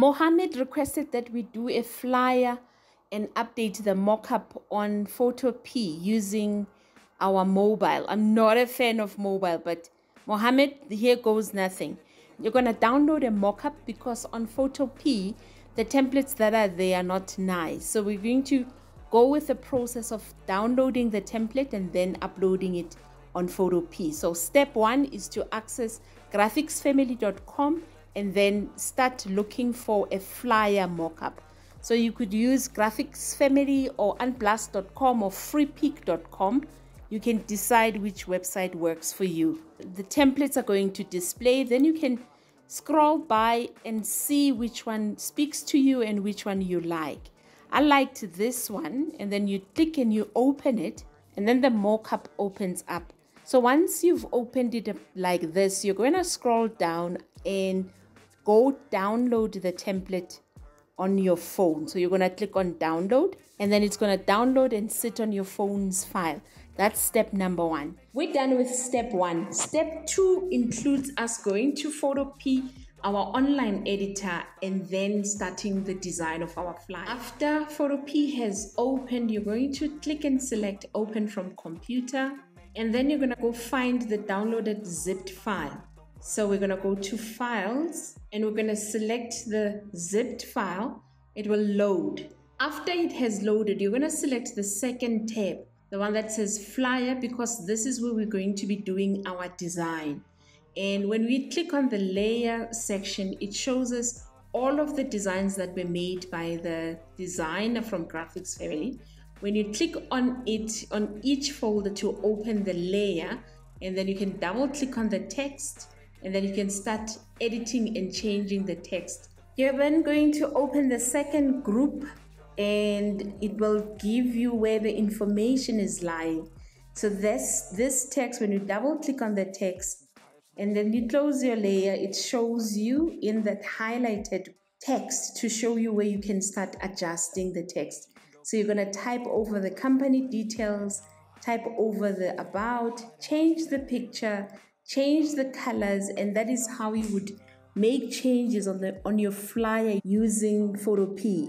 Mohammed requested that we do a flyer and update the mockup on Photopea using our mobile. I'm not a fan of mobile, but Mohammed, here goes nothing. You're going to download a mockup because on Photopea, the templates that are there are not nice. So we're going to go with the process of downloading the template and then uploading it on Photopea. So step one is to access graphicsfamily.com and then start looking for a flyer mockup. So you could use Graphics Family or unblast.com or freepik.com. You can decide which website works for you. The templates are going to display. Then you can scroll by and see which one speaks to you and which one you like. I liked this one and then you click and you open it and then the mockup opens up. So once you've opened it up like this, you're going to scroll down and go download the template on your phone. So you're going to click on download and then it's going to download and sit on your phone's file. That's step number one. We're done with step one. Step two includes us going to Photopea, our online editor, and then starting the design of our flyer. After Photopea has opened, you're going to click and select open from computer, and then you're going to go find the downloaded zipped file. So we're going to go to files and we're going to select the zipped file. It will load. After it has loaded, you're going to select the second tab, the one that says flyer, because this is where we're going to be doing our design. And when we click on the layer section, it shows us all of the designs that were made by the designer from Graphics Family. When you click on it, on each folder to open the layer, and then you can double click on the text and then you can start editing and changing the text. You're then going to open the second group and it will give you where the information is lying. So this this text, when you double click on the text and then you close your layer, it shows you in that highlighted text to show you where you can start adjusting the text. So you're going to type over the company details, type over the about, change the picture, change the colors and that is how you would make changes on the on your flyer using Photopea.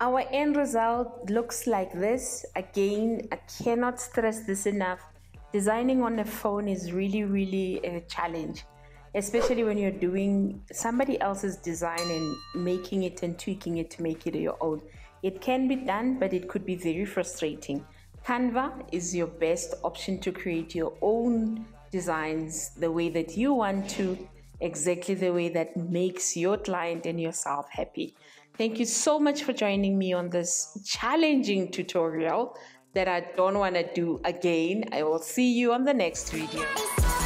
our end result looks like this. Again i cannot stress this enough. Designing on a phone is really really a challenge especially when you're doing somebody else's design and making it and tweaking it to make it your own. It can be done but it could be very frustrating. Canva is your best option to create your own designs the way that you want to exactly the way that makes your client and yourself happy Thank you so much for joining me on this challenging tutorial that I don't want to do again. I will see you on the next video.